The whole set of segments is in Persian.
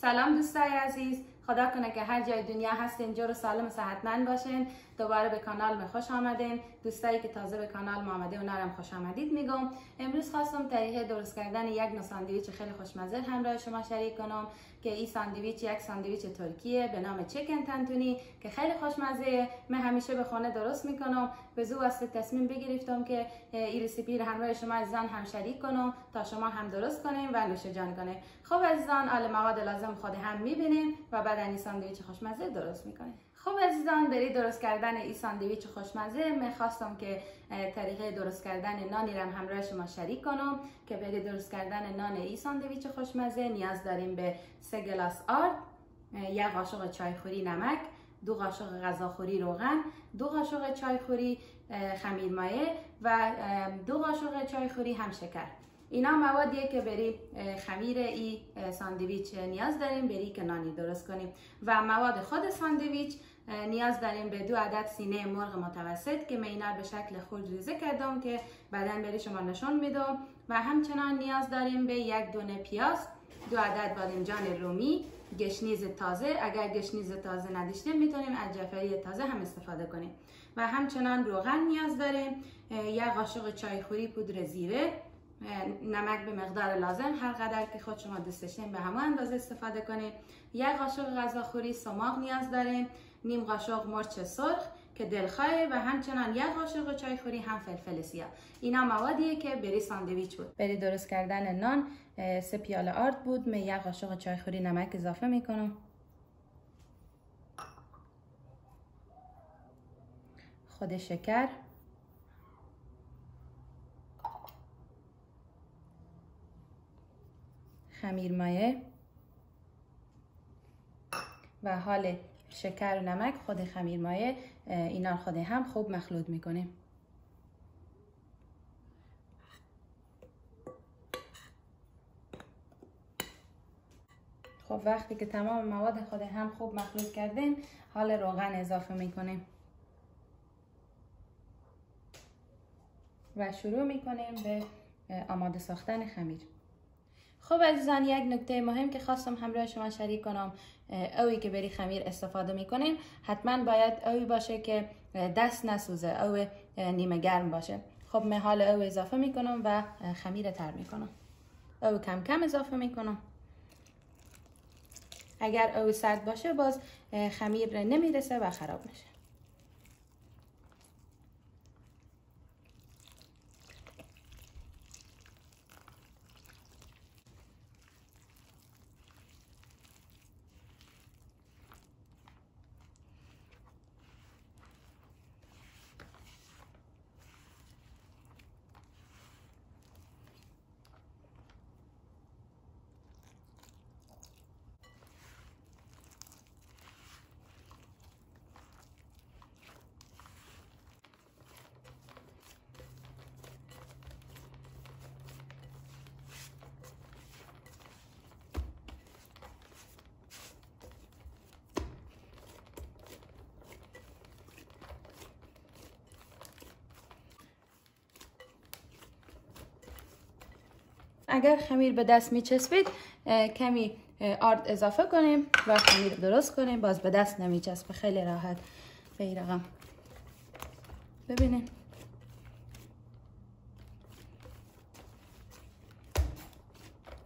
سلام دوستای عزیز. خدا کنه که هر جای دنیا هستین جور و سالم و صحتمند باشین. دوباره به کانال می خوش آمدین. دوستایی که تازه به کانال ما آمده اونا هم خوش آمدید میگم. امروز خواستم طریقه درست کردن یک ساندویچ خیلی خوشمزه همراه شما شریک کنم که این ساندویچ یک ساندویچ ترکیه به نام چکن تنتونی که خیلی خوشمزه. من همیشه به خانه درست می‌کنم. به زو اصل تصمیم بگرفتم که این رسیپی رو همراه شما عزیزان هم شریک کنم تا شما هم درست کنیم و نوش جان کنیم خب عزیزان آل مواد لازم خود هم می‌بینیم و بعد این ساندویچ خوشمزه درست می‌کنیم خب عزیزان برای درست کردن این ساندویچ خوشمزه من خواستم که طریقه درست کردن نانی رم همراه شما شریک کنم که برای درست کردن نان این ساندویچ خوشمزه نیاز داریم به سه گلاس آرد یک قاشق چایخوری نمک دو قاشق غذاخوری روغن دو قاشق چایخوری خمیر مایه و دو قاشق چایخوری هم شکر. اینا موادیه که بری خمیر ای ساندویچ نیاز داریم بری که نانی درست کنیم. و مواد خود ساندویچ نیاز داریم به دو عدد سینه مرغ متوسط که من به شکل خرد ریزه کردم که بعدا بری شما نشون میدم. و همچنان نیاز داریم به یک دونه پیاز دو عدد بادمجان رومی گشنیز تازه. اگر گشنیز تازه نداشتیم می‌تونیم از جعفری تازه هم استفاده کنیم. و همچنان روغن نیاز داریم یک قاشق چایخوری پودر زیره. نمک به مقدار لازم هر قدر که خود شما دوست به همون اندازه استفاده کنید یک قاشق غذاخوری سماق نیاز داریم نیم قاشق مرچ سرخ که دلخواه و همچنان یک قاشق چای خوری هم فلفل سیاه. اینا موادیه که بری ساندویچ بود. بری درست کردن نان سه پیاله آرد بود. من یک قاشق چای خوری نمک اضافه می‌کنم. خود شکر. خمیر مایه و حال شکر و نمک خود خمیر مایه اینا خود هم خوب مخلوط می‌کنیم خب وقتی که تمام مواد خود هم خوب مخلوط کردیم حال روغن اضافه می‌کنیم و شروع می‌کنیم به آماده ساختن خمیر. خب عزیزان یک نکته مهم که خواستم همراه شما شریک کنم اوی که بری خمیر استفاده می‌کنیم حتما باید اوی باشه که دست نسوزه او نیمه گرم باشه. خب من حال او اضافه می‌کنم و خمیر تر می‌کنم. او کم کم اضافه می‌کنم. اگر او سرد باشه باز خمیر نمی‌رسه و خراب میشه اگر خمیر به دست می چسبید کمی آرد اضافه کنیم و خمیر درست کنیم. باز به دست نمی چسبه خیلی راحت. به این ببینیم.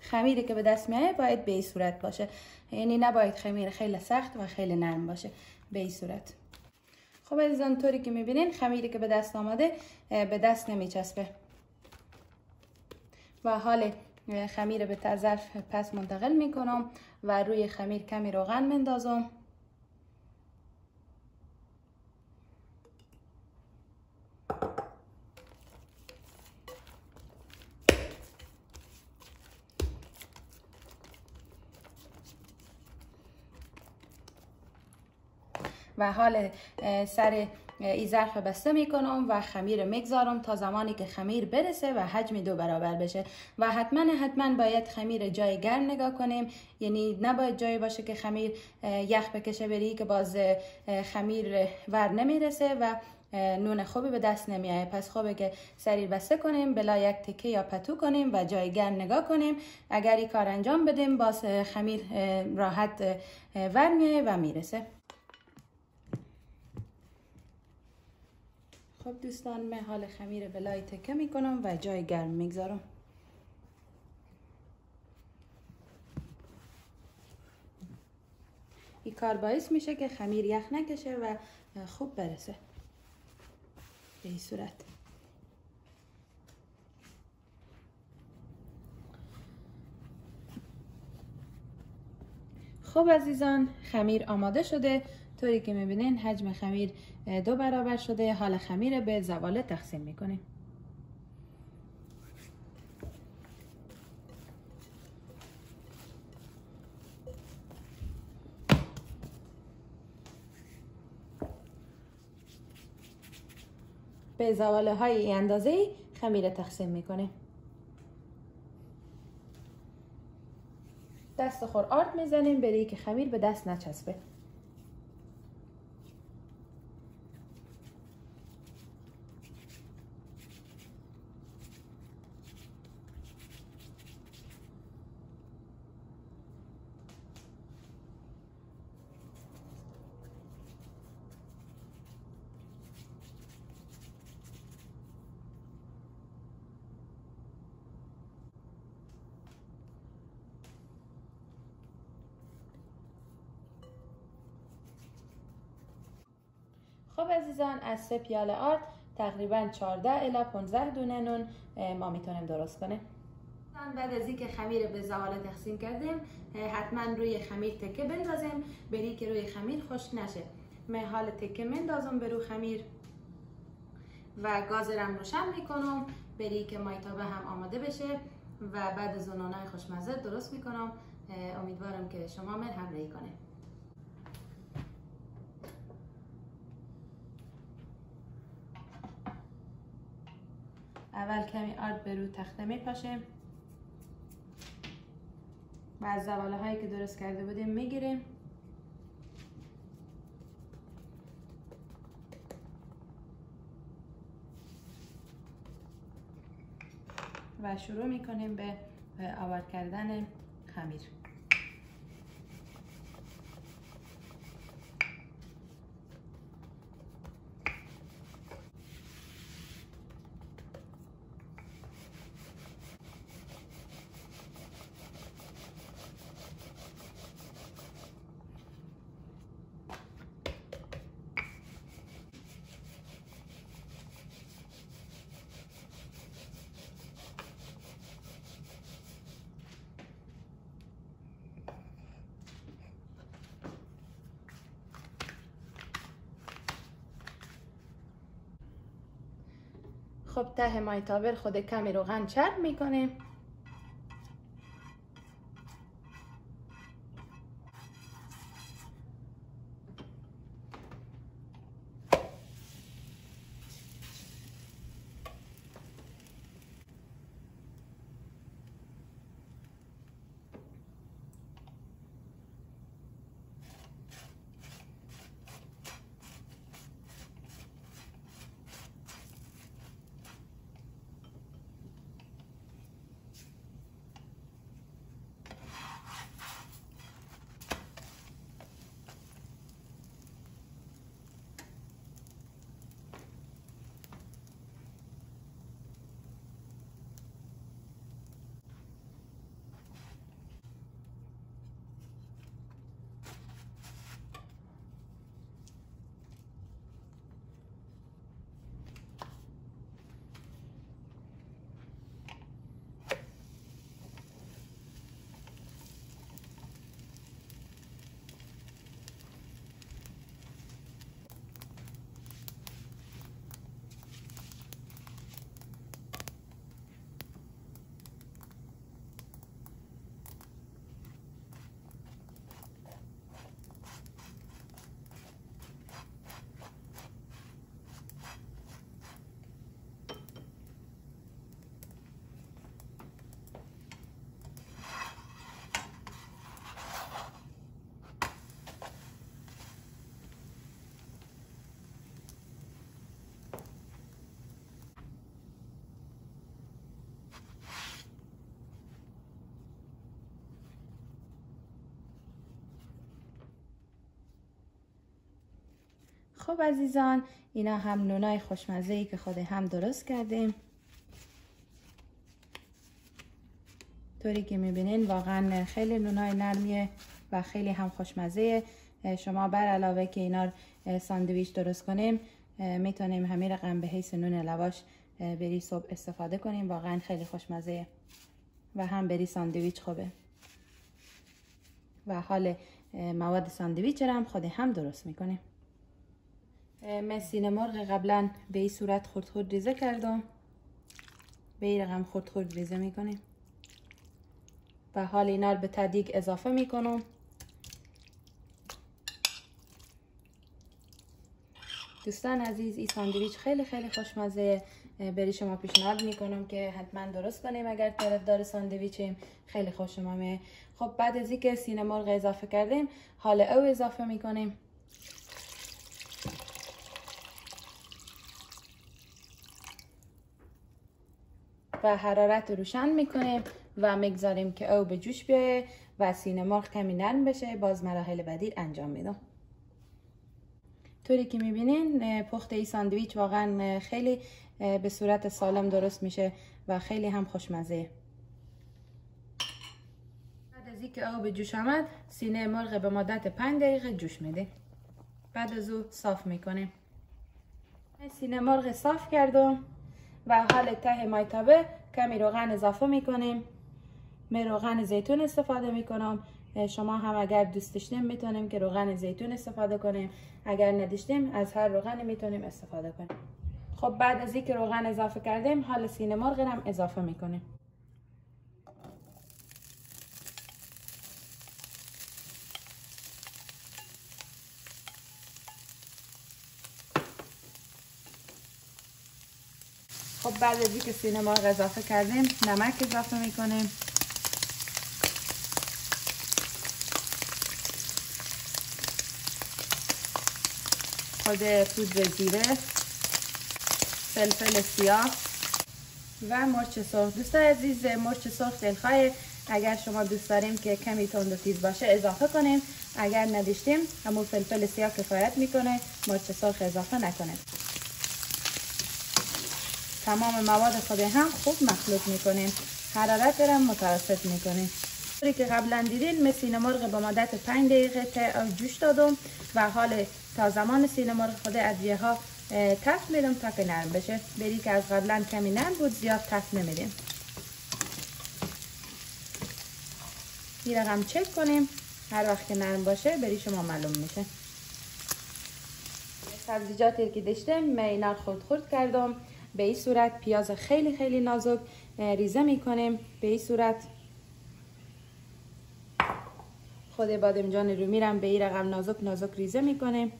خمیری که به دست میایه باید به این صورت باشه. یعنی نباید خمیر خیلی سخت و خیلی نرم باشه. به این صورت. خب عزیزان طوری که می‌بینین خمیری که به دست آماده به دست نمیچسبه. و حال خمیر به ظرف پس منتقل می‌کنم و روی خمیر کمی روغن مندازم و حال سر این ظرف بسته می‌کنم و خمیر می‌گذارم تا زمانی که خمیر برسه و حجم دو برابر بشه. و حتما حتما باید خمیر جای گرم نگاه کنیم. یعنی نباید جایی باشه که خمیر یخ بکشه بری که باز خمیر ور نمی‌رسه و نون خوبی به دست نمیایه پس خوبه که سریع بسته کنیم بلا یک تکه یا پتو کنیم و جای گرم نگاه کنیم. اگر این کار انجام بدیم باز خمیر راحت ور میایه و می‌رسه. خب دوستان من حال خمیر بلای تکه می‌کنم و جای گرم می‌گذارم. این کار باعث میشه که خمیر یخ نکشه و خوب برسه. به این صورت. خب عزیزان خمیر آماده شده. طوری که می‌بینین حجم خمیر دو برابر شده. حال خمیر به زواله تقسیم می‌کنیم. به زواله های اندازه خمیر تقسیم می‌کنیم. دست خور آرد می‌زنیم برای که خمیر به دست نچسبه. خب عزیزان از سه پیاله آرد تقریبا 14 الی 15 دونه نون ما می‌تونیم درست کنیم. بعد از اینکه خمیر به زوال تقسیم کردیم حتما روی خمیر تکه بندازیم. بری که روی خمیر خشک نشه. من حال تکه مندازم به رو خمیر و گازرم روشن می‌کنم. بری که مایتابه هم آماده بشه و بعد از اونانای خوشمزه درست می‌کنم. امیدوارم که شما من همراهی کنه. اول کمی آرد به رو تخته می پاشیم و از زواله هایی که درست کرده بودیم می‌گیریم. و شروع می‌کنیم به آورد کردن خمیر. خب ته مایتابر خود کمی روغن چرب می‌کنیم خب عزیزان اینا هم نونای خوشمزه ای که خود هم درست کردیم. طوری که می‌بینین واقعا خیلی نونای نرمیه و خیلی هم خوشمزه شما بر علاوه که اینا ساندویچ درست کنیم می‌تونیم همین رقم به حیث نون لواش بری صبح استفاده کنیم. واقعا خیلی خوشمزه و هم بری ساندویچ خوبه. و حال مواد ساندویچ هم خود هم درست می‌کنیم. من سینه مرغ قبلا به این صورت خورد خورد ریزه کردم. به این رقم خورد خورد ریزه می‌کنیم. و حال اینا رو به تدیگ اضافه می‌کنم. دوستان عزیز این ساندویچ خیلی خیلی خوشمزه. بری شما پیشنهاد می‌کنم که حتما درست کنیم. اگر طرفدار ساندویچیم خیلی خوش میه خب بعد از اینکه سینه مرغ اضافه کردیم حال او اضافه می‌کنیم. و حرارت روشن می‌کنیم و می‌گذاریم که او به جوش بیایه و سینه مرغ کمی نرم بشه. باز مراحل بعدی انجام میدم. طوری که می‌بینین پخت ای ساندویچ واقعا خیلی به صورت سالم درست میشه و خیلی هم خوشمزه. بعد از اینکه آب جوش آمد سینه مرغ به مدت 5 دقیقه جوش میده. بعد از او صاف می‌کنیم سینه مرغ صاف کردم. و حال ته مایتابه کمی روغن اضافه می‌کنیم. من روغن زیتون استفاده می‌کنم. شما هم اگر دوست داشتیم می‌تونیم که روغن زیتون استفاده کنیم. اگر نداشتیم از هر روغنی می‌تونیم استفاده کنیم. خب بعد از اینکه روغن اضافه کردیم حال سینه مرغ هم اضافه می‌کنیم. بعد از اینکه سینه مرغ اضافه کردیم نمک اضافه می‌کنیم. خود پودر زیره فلفل سیاه و مرچ سرخ. دوستان عزیز مرچ سرخ دلخواه. اگر شما دوست داریم که کمی تند و تیز باشه اضافه کنیم اگر نداشتیم همون فلفل سیاه کفایت می‌کنه مرچ سرخ اضافه نکنیم تمام مواد خود هم خوب مخلوط می‌کنیم. حرارت را متوسط می‌کنیم. که قبلا دیدین مثل مرغ با مدت 5 دقیقه جوش دادم و حال تا زمان سینه مرغ خود ادویه ها تفت میدم تا که نرم بشه. بری که از قبلا کمی نرم بود زیاد تفت نمیدیم این رقم چک کنیم. هر وقت که نرم باشه بری شما معلوم میشه. سبزیجاتی که داشتم من اینا خورد خورد کردم. به این صورت پیاز خیلی خیلی نازک ریزه می‌کنیم. به این صورت خود بادمجان رو میرم به این رقم نازک نازک ریزه می‌کنیم.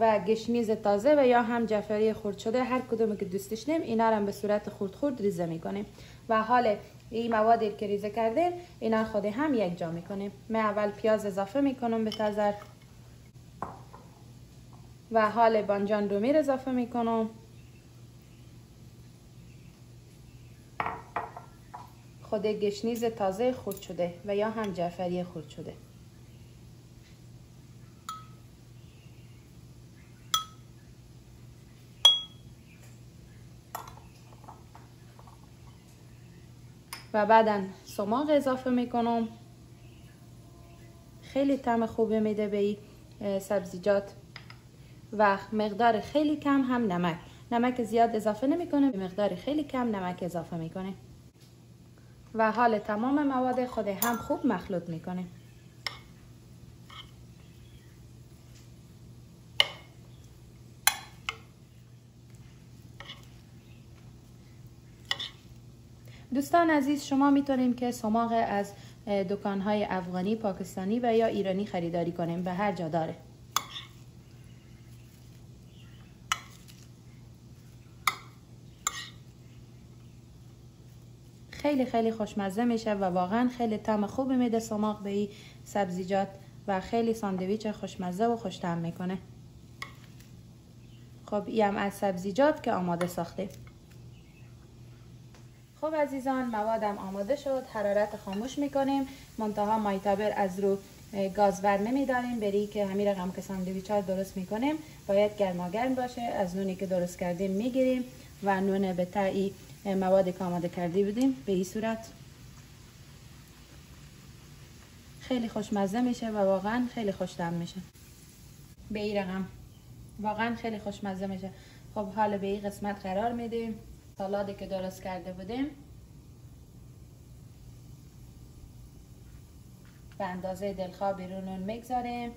و گشنیز تازه و یا هم جعفری خرد شده هر کدومی که دوست داشتیم اینا رو به صورت خرد خرد ریزه می‌کنیم. و حال این موادی که ریزه کرده اینا خود هم یک جا می‌کنیم. من اول پیاز اضافه می‌کنم به تازر و حال بانجان رو میر اضافه می‌کنم. خود گشنیز تازه خرد شده و یا هم جعفری خرد شده. و بعدا سماق اضافه می‌کنم. خیلی طعم خوبی میده به سبزیجات. و مقدار خیلی کم هم نمک. نمک زیاد اضافه نمی‌کنه مقدار خیلی کم نمک اضافه می‌کنه. و حال تمام مواد خود هم خوب مخلوط می‌کنه. دوستان عزیز شما می‌تونیم که سماق از دکانهای افغانی، پاکستانی و یا ایرانی خریداری کنیم. به هر جا داره. خیلی خیلی خوشمزه میشه و واقعا خیلی طعم خوبی میده سماق به این سبزیجات و خیلی ساندویچ خوشمزه و خوشتم می‌کنه. خب این از سبزیجات که آماده ساخته. خب عزیزان موادم آماده شد. حرارت خاموش می‌کنیم. منتها مایتابر از رو گاز ورمه میداریم بری که همین رقم که ساندویچ ها درست می‌کنیم باید گرما گرم باشه. از نونی که درست کردیم می‌گیریم و نون به تایی مواد که آماده کردی بودیم به این صورت. خیلی خوشمزه میشه و واقعا خیلی خوش دم میشه. به این رقم. واقعا خیلی خوشمزه میشه. خب حالا به این قسمت قرار میدیم. سالادی که درست کرده بودیم. به اندازه دلخواه بیرون نون می‌گذاریم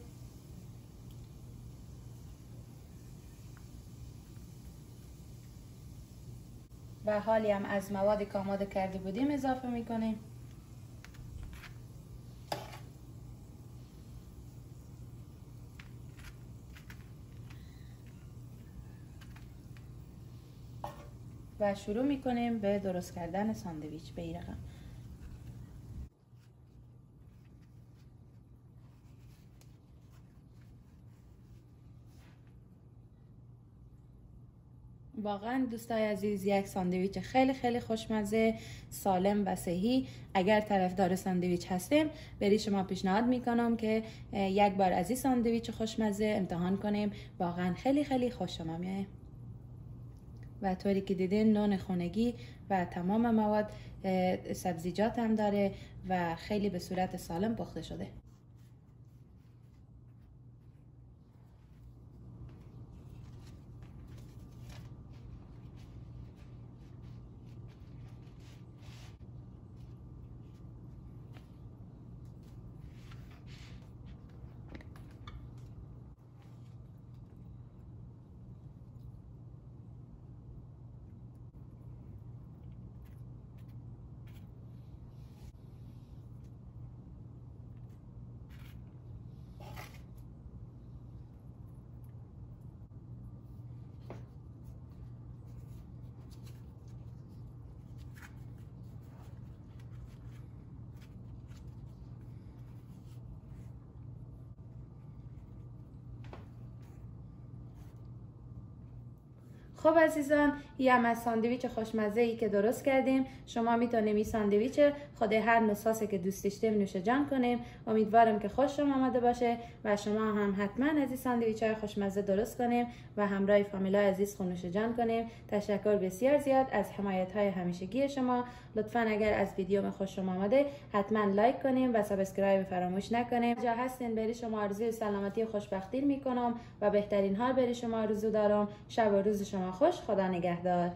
و حالی هم از موادی که آماده کرده بودیم اضافه می‌کنیم. و شروع می‌کنیم به درست کردن ساندویچ به این رقم واقعا دوستای عزیز یک ساندویچ خیلی خیلی خوشمزه سالم و صحی. اگر طرفدار ساندویچ هستیم بری شما پیشنهاد می‌کنم که یک بار از این ساندویچ خوشمزه امتحان کنیم. واقعا خیلی خیلی خوش شما میایه و طوری که دیدین نون خونگی و تمام مواد سبزیجات هم داره و خیلی به صورت سالم پخته شده. خب عزیزان ای هم از ساندویچ خوشمزه ای که درست کردیم. شما می‌تونیم این ساندویچ خود هر نوع که دوست داشتیم نوش جان کنیم. امیدوارم که خوشم آمده باشه و شما هم حتما از این ساندویچ های خوشمزه درست کنیم و همراه فامیلا عزیز خونوش جان کنیم. تشکر بسیار زیاد از حمایت های همیشگی شما. لطفا اگر از ویدیو خوشم آمده حتما like کنیم و subscribe فراموش نکنیم. جا هستین بری شما آرزوی سلامتی و خوشبختی می‌کنم و بهترین حال بری شما آرزو دارم. شب و روز خوش خدا نگهدار.